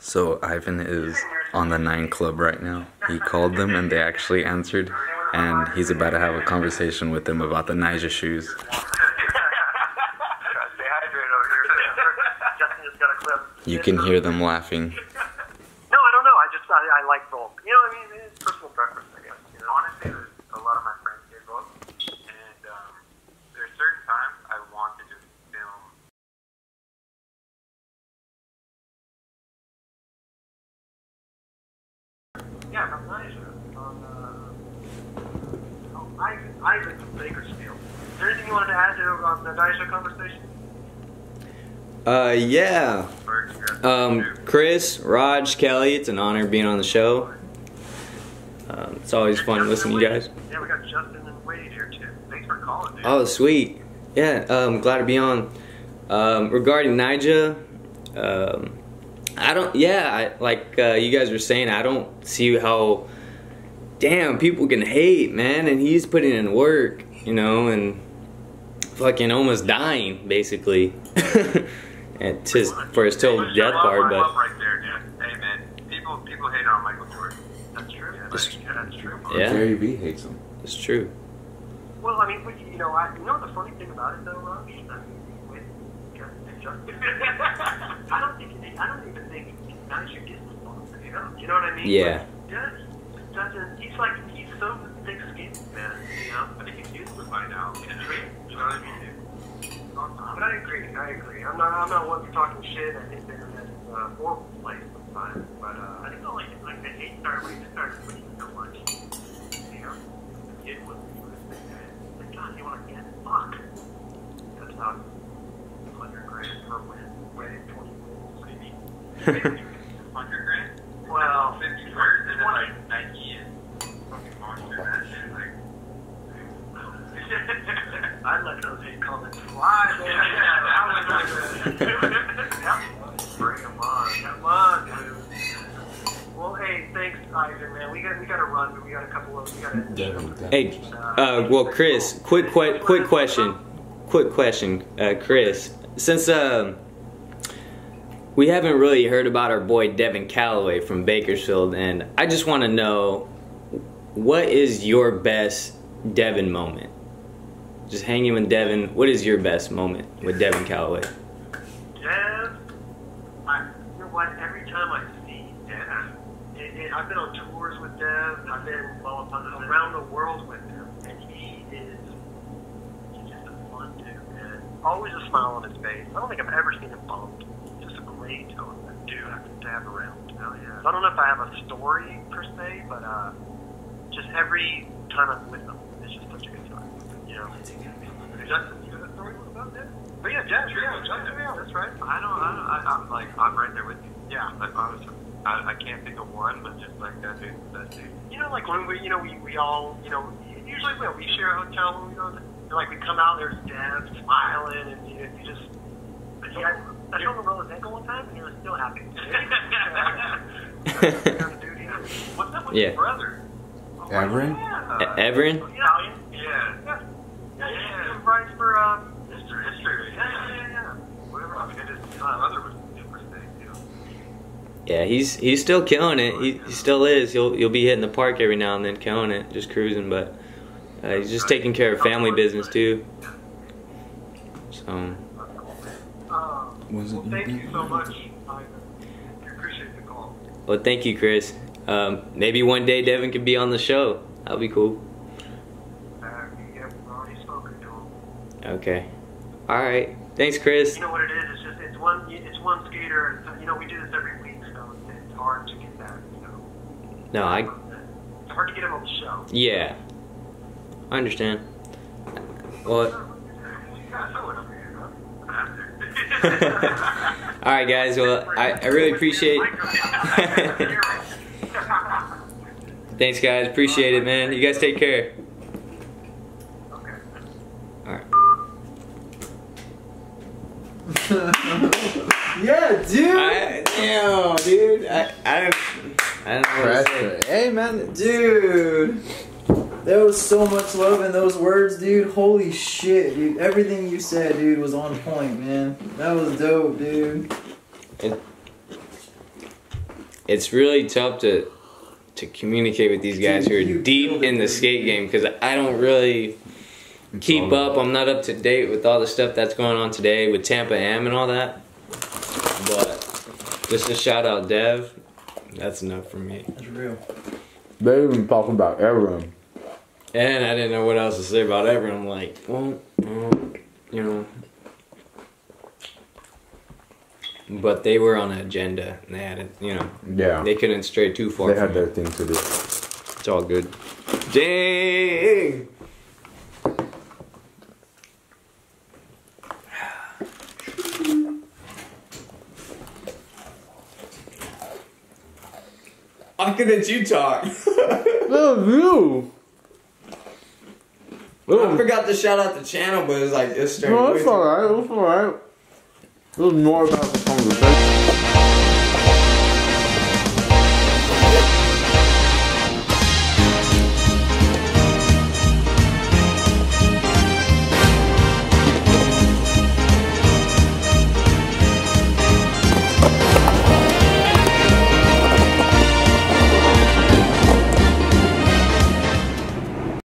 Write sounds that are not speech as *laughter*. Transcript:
So Ivan is on the Nine Club right now. He called them and they actually answered, and he's about to have a conversation with them about the Nyjah shoes. Stay hydrated over here. Justin just got a clip. You can hear them laughing. No, I don't know. I just, I, I like both. You know what I mean? It's personal preference, I guess. You know? Honestly, there's a lot of my friends did both, and um, are certain times I want to just film. Yeah, from Nyjah. On, uh, oh, Ivan. Ivan from Bakersfield. Is there anything you wanted to add to um, the Nyjah conversation? Uh, yeah. Um, Chris, Raj, Kelly, it's an honor being on the show. Um, it's always fun listening to you guys. Yeah, we got Justin and Wade here too. Thanks for calling, dude. Oh, sweet. Yeah, um, glad to be on. Um, regarding Nyjah, um, I don't, yeah, I, like uh, you guys were saying, I don't see how, damn, people can hate, man, and he's putting in work, you know, and fucking almost dying, basically. *laughs* and his, for his till Push death him part, but. up right there, dude. Hey, man, people people hate on Michael Jordan. That's true. That's- Yeah, that's true. Yeah. Gary Vee hates him. It's true. Well, I mean, but, you know, I, you know the funny thing about it though, Raj? I mean, with Justin, Justin *laughs* I don't think I don't even think Nyjah gets the ball. You know, you know what I mean? Yeah. Like, does doesn't he's like he's so thick-skinned, man. You know. I think he's used to it by now. In a trade, you know what I mean? Dude? But I agree. I agree. I'm not. I'm not one for talking shit. I think the internet is a horrible place sometimes. But uh, I think like like the hate started when it started pushing so much. You know, the kid was he like, God, you want to get fuck. That's not hundred grand per win. Win twenty wins. What do you mean? Hundred grand? Well, Fifty first, and then like Nike and fucking monster that shit. Like, I let those hate comments fly, man. Bring them on. Come on, dude. Well, hey, thanks, Ivan, man. We got we got to run, but we got a couple of we got to. Hey, uh, well, Chris, quick, que- quick question, quick question, uh, Chris. Since uh, we haven't really heard about our boy Devin Calloway from Bakersfield, and I just want to know, what is your best Devin moment? Just hanging with Devin. What is your best moment with Devin Calloway? Dev, I, you know what? Every time I see Dev, it, it, I've been on tours with Dev. I've been well, around the world with him, and he is he's just a fun dude, man. Always a smile on his face. I don't think I've ever seen him bummed. Just a great dude to have around. Oh yeah. So I don't know if I have a story per se, but uh, just every time I'm with him, it's just such a good time. You know. Justin, you got a story about Dev? But yeah, Jeff, yeah, Justin, yeah, that's right. I don't, I don't, I, I'm like, I'm right there with you. Yeah, like honestly, I, I can't think of one, but just like that dude's the best dude. You know, like when we, you know, we, we all, you know, usually when we share a hotel, you know, like we come out, there's Dev smiling, and you, you just, yeah, I saw him roll his ankle one time, and he was still happy. *laughs* That's the kind of dude he is. What's up with Yeah. his brother? Everin? Yeah. E- Everin? Yeah. Yeah. Yeah. Yeah. Yeah. yeah. Prize for, um, History, history. yeah, yeah, yeah, yeah. Whatever. I mean, it is. His brother was super sick, you know. Yeah, he's he's still killing it. He, he still is. He'll you'll be hitting the park every now and then, killing it, just cruising. But uh, he's just taking care of family business too. So Was it well, thank you so much, I appreciate the call. well, thank you, Chris. Um, maybe one day Devin could be on the show. That'd be cool. Uh, yeah, we've already spoken to him. Okay. All right. Thanks, Chris. You know what it is? It's just it's one it's one skater. You know we do this every week, so it's, it's hard to get that. You know, No, I it's hard to get him on the show. yeah. I understand. Well, You got someone up here, all right, guys. Well, I, I really appreciate. *laughs* *laughs* Thanks, guys. Appreciate it, man. You guys take care. okay. All right. *laughs* Yeah, dude. I, damn, dude. I, I don't, I don't know what to say. Pressure. Hey, man, dude. There was so much love in those words, dude. Holy shit, dude. Everything you said, dude, was on point, man. That was dope, dude. It's really tough to to communicate with these guys who Dude, you are deep in the skate game because I don't really keep up. I'm not up to date with all the stuff that's going on today with Tampa Am and all that. But just a shout out, Dev. That's enough for me. That's real. They even talk about everyone. And I didn't know what else to say about everyone. I'm like, well, well, you know. But they were on an agenda. And they had it, you know. Yeah. They couldn't stray too far. They from had it. their thing to do. It's all good. Dang! Why couldn't you talk? You. I forgot to shout out the channel, but it's like this straight. No, it's alright. It's alright. It was more about the conversation.